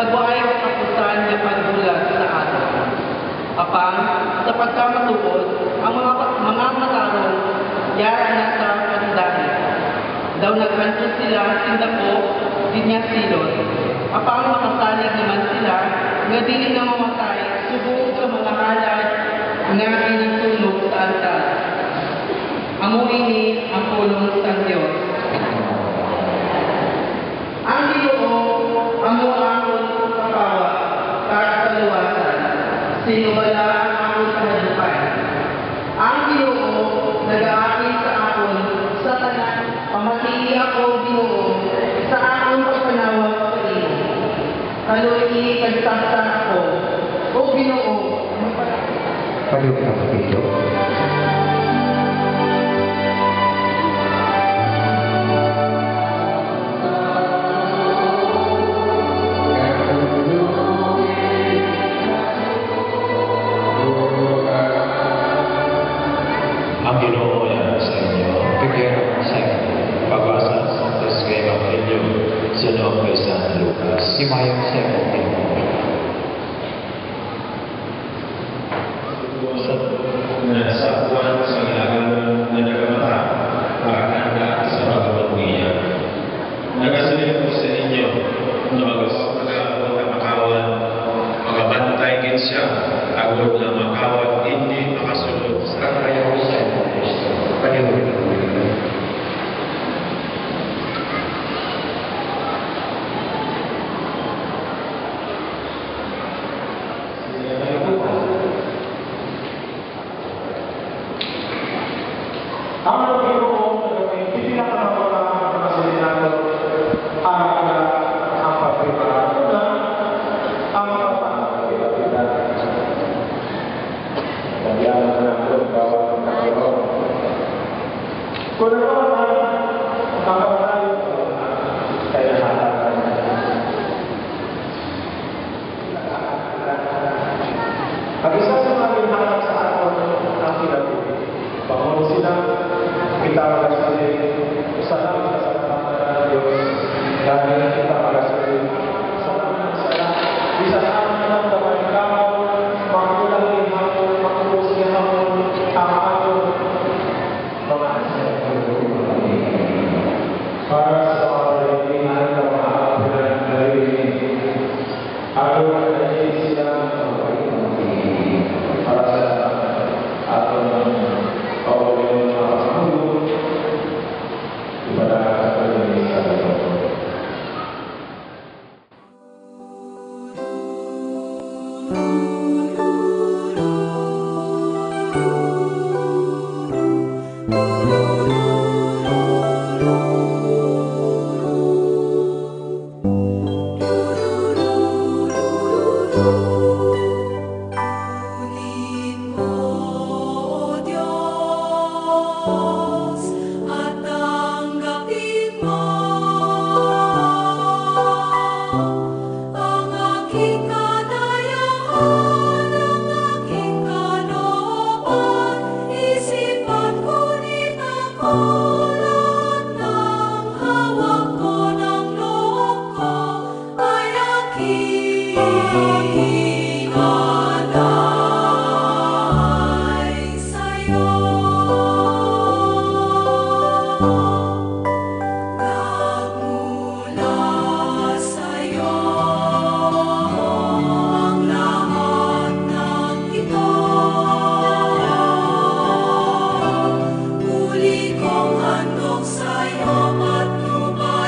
Magwaay ng kapusan na pagbulat sa atin. Apan, sa pagkamatuod, ang mga, mga matarong yan na sa pandahin. Daw nagkanto sila sindako, dinyasilon. Apan makasalig naman sila, nga dili na mamatay, subong sa mga halay na tinitunog sa altar. Amuin ni ang pulong sa Diyos. Kalau zaman kawan ini masuk sekarang yang usai. Bagaimana? Quando eu falo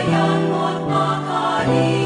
Yan yang makari.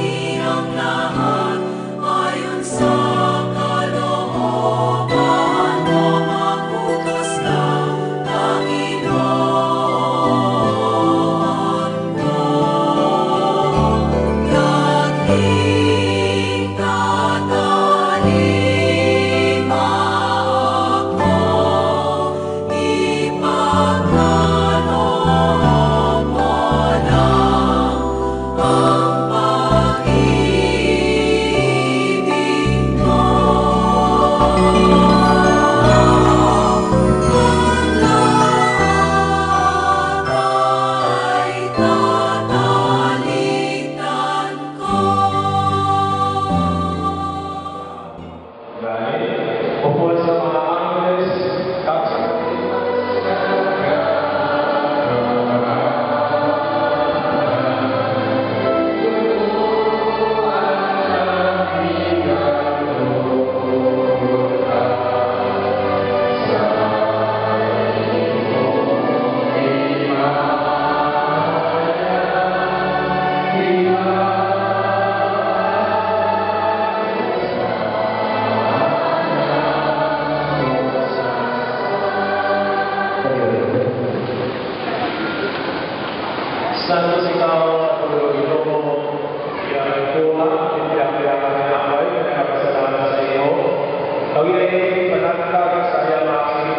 sebagai penantang saya masih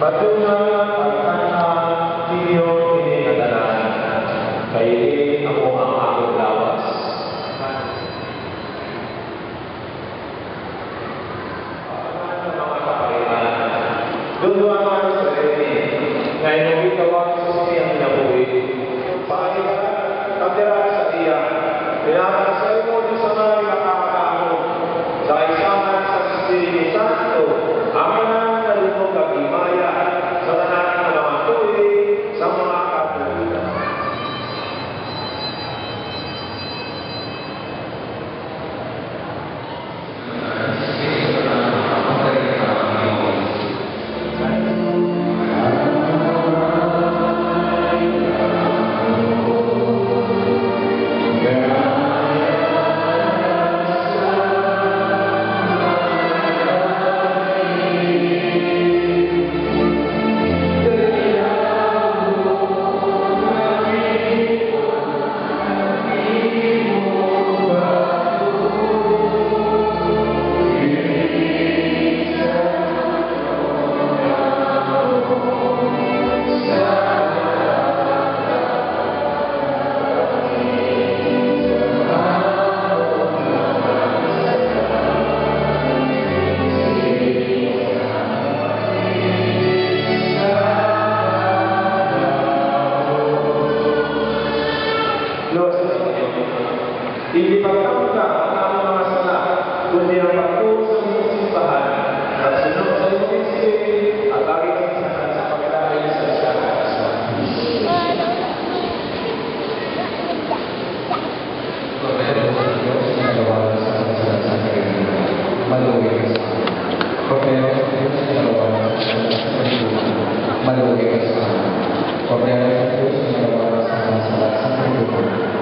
dan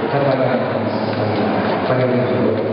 Katakan pada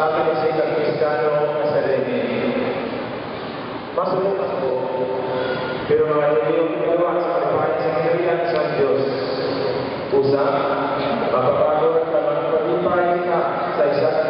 Akin sikap Kristiyano sa Rene. Masubok ako, pero ngayon yung ginawa sa kalipahan sa kanyang sa Diyos. Usa, mapapago at tamang pagipay sa isang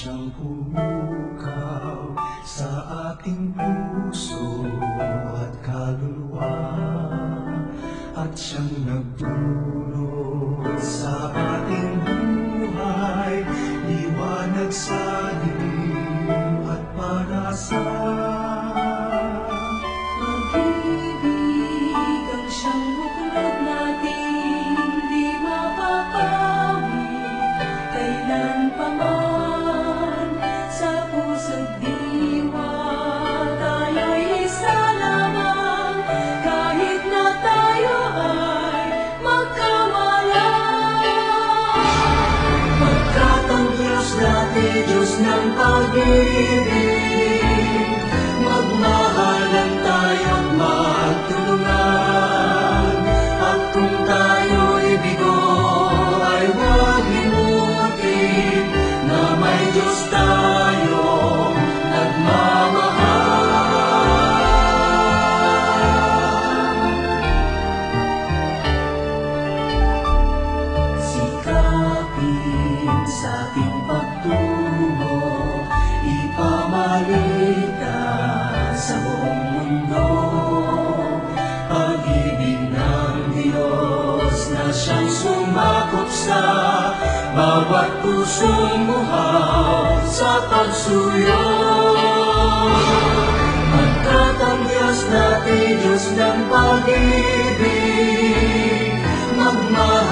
siyang pumukaw sa ating puso. Nang. Diyos ng pag-ibig, magmahalan